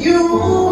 You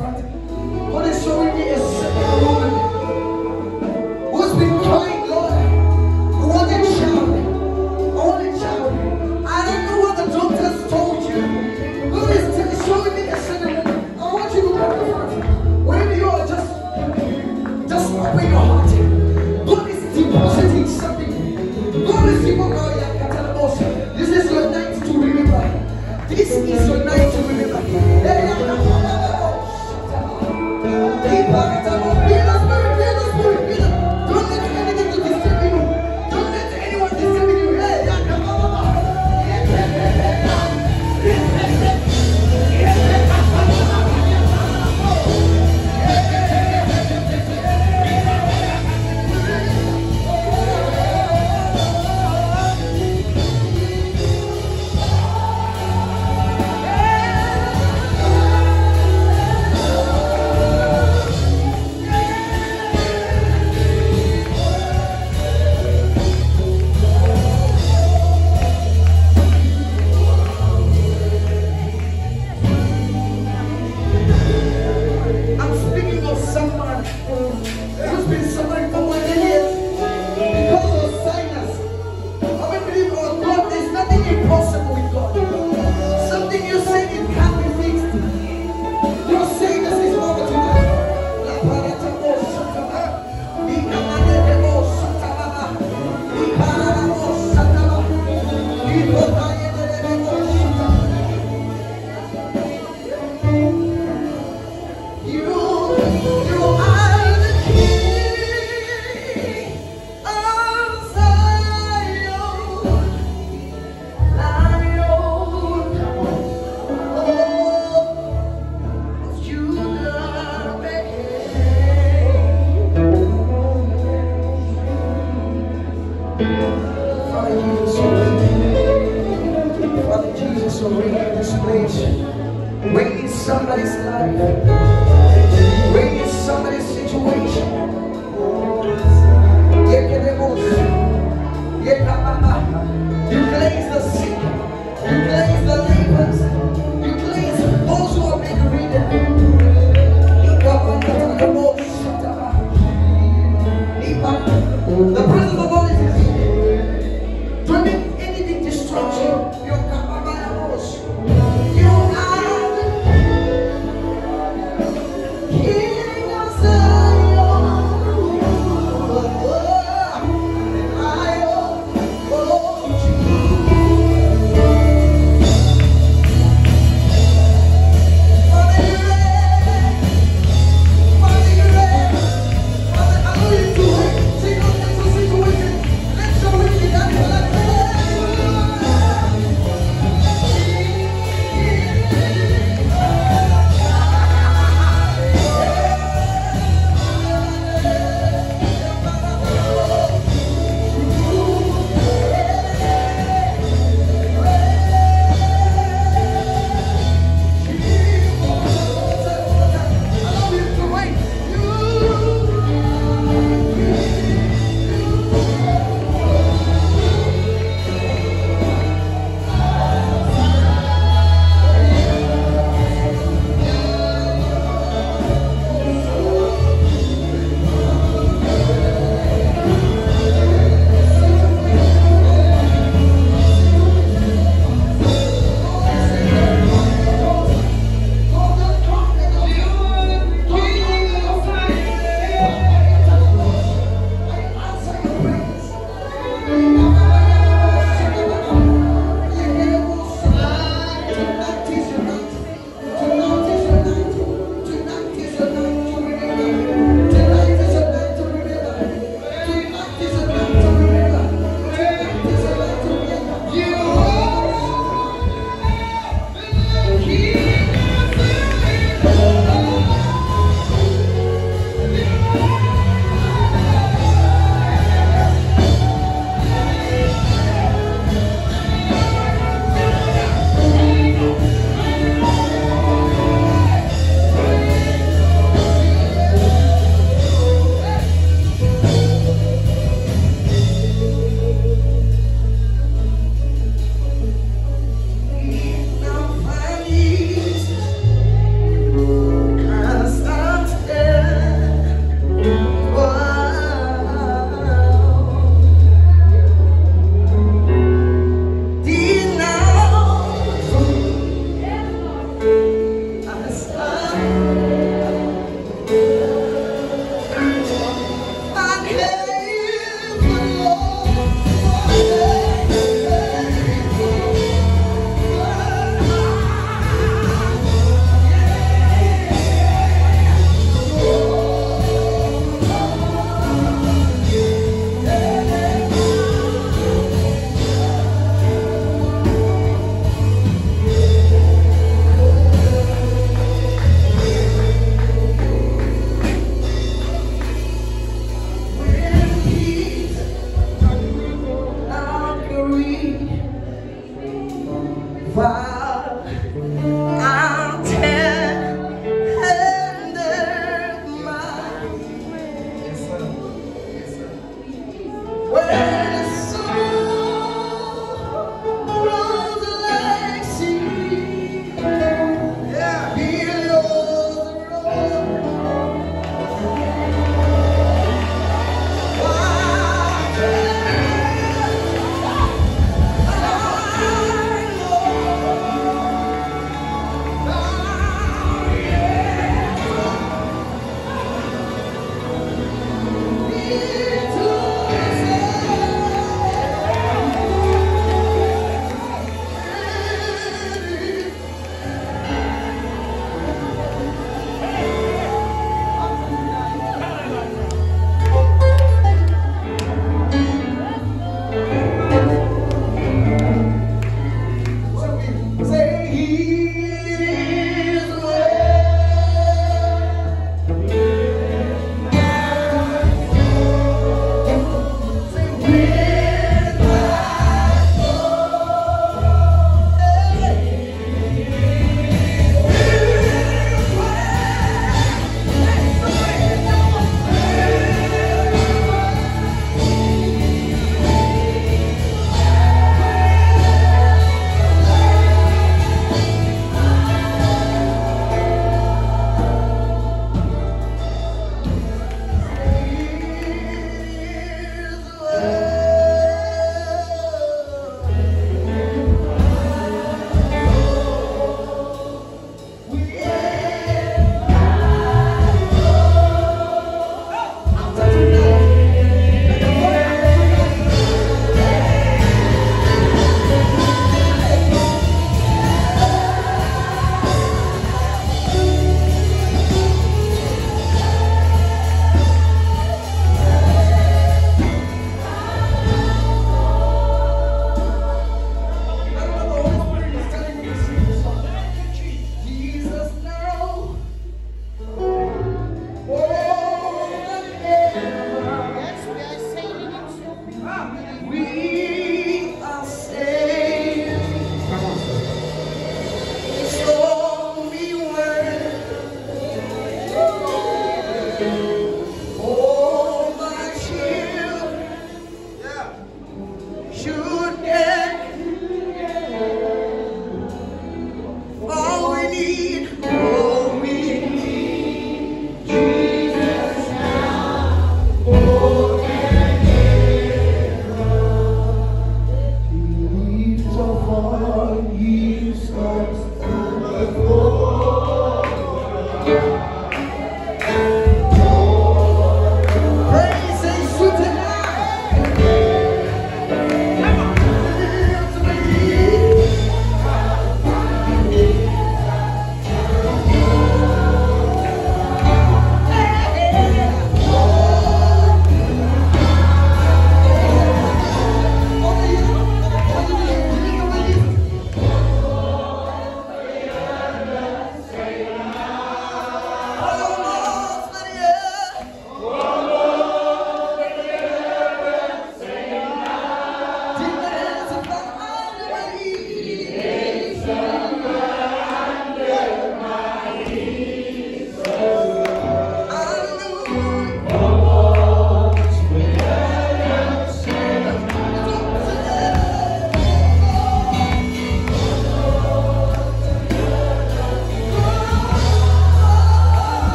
What is Holy Spirit, Yekababa.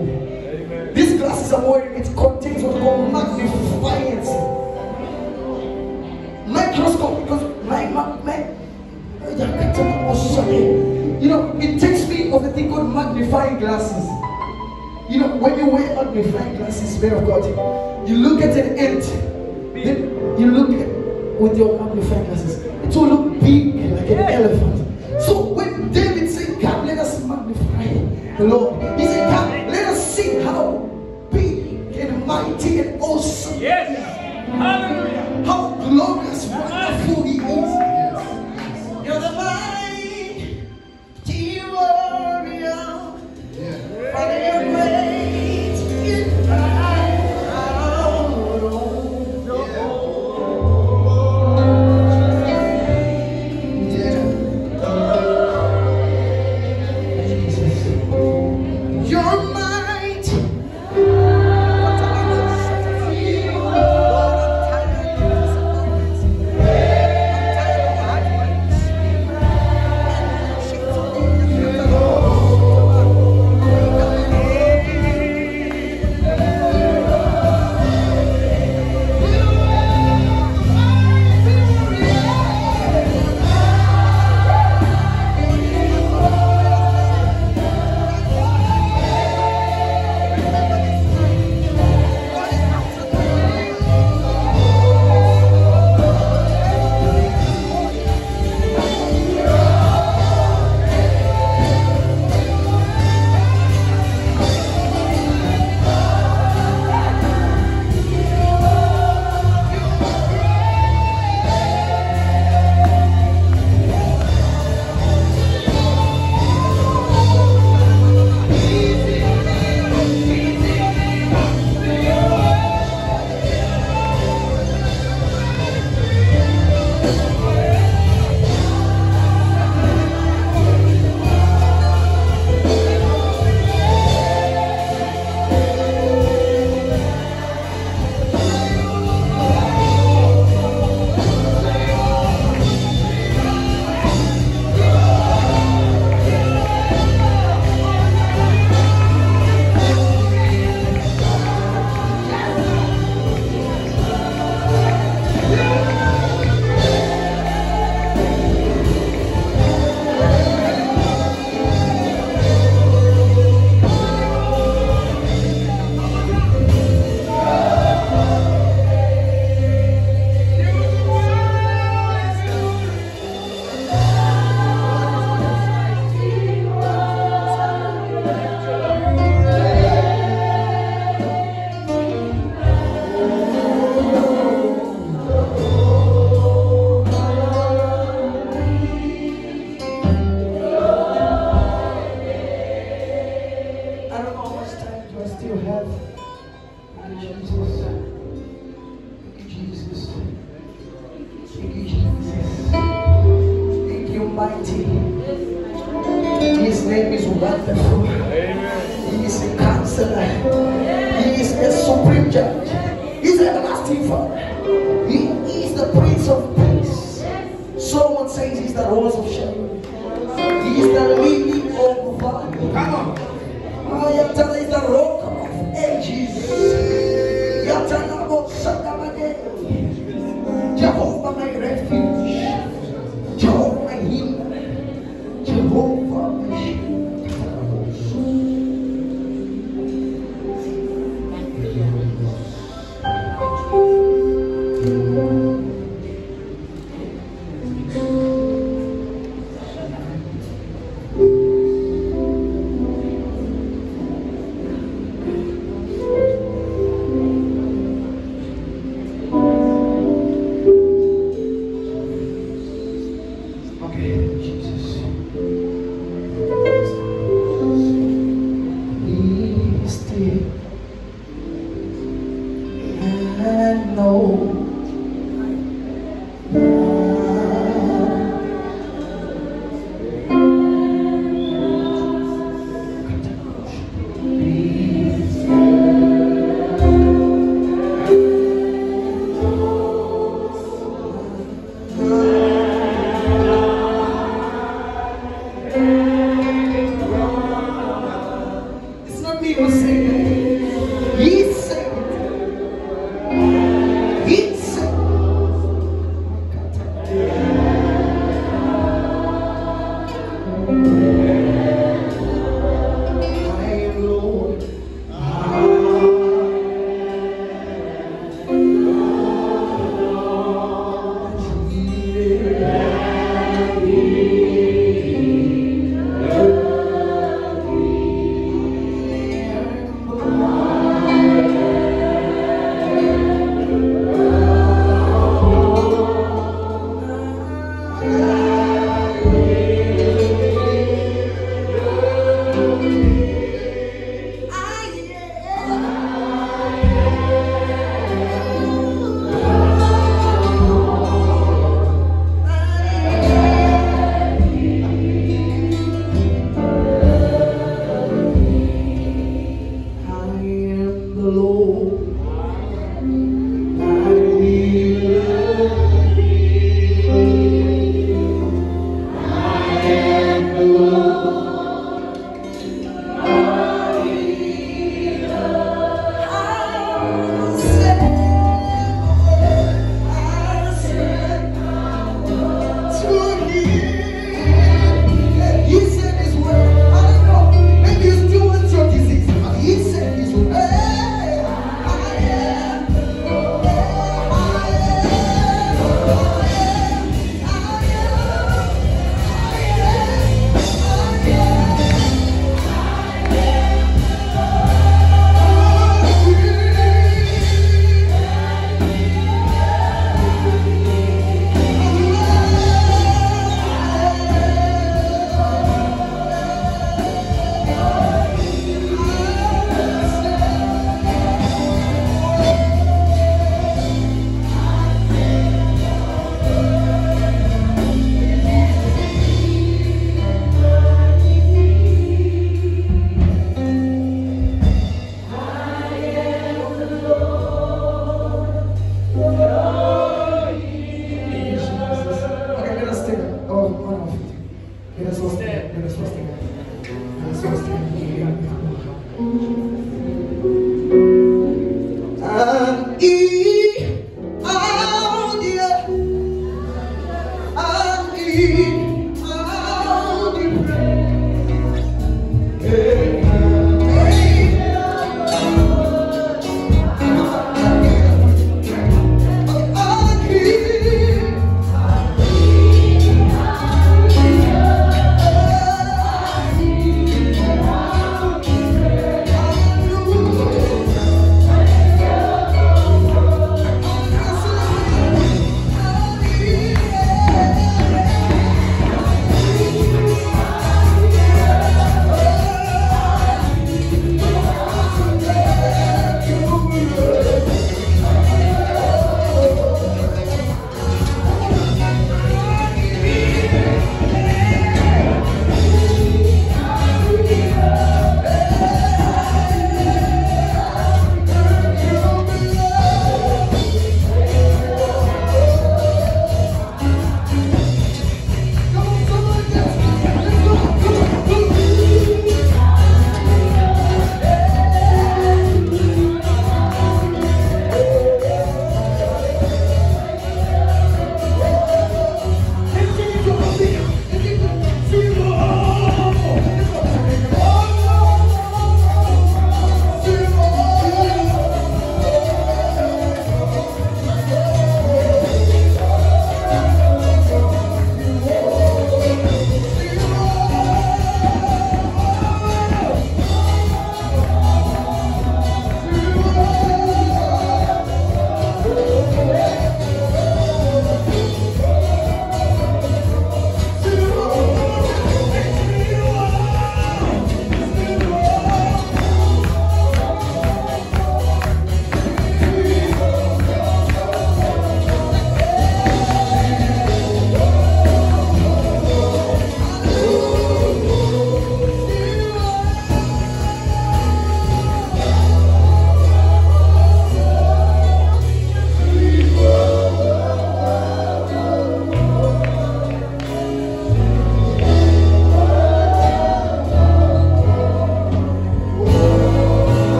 These glasses This glass is an oil. It contains what's called magnifiance. Microscope, because my, my, my oh, oh, you know, it takes me of a thing called magnifying glasses. You know, when you wear magnifying glasses, man of God, you look at an ant, then you look at, with your magnifying glasses. It will look big like an yeah. elephant. So when David said, God, let us magnify the Lord.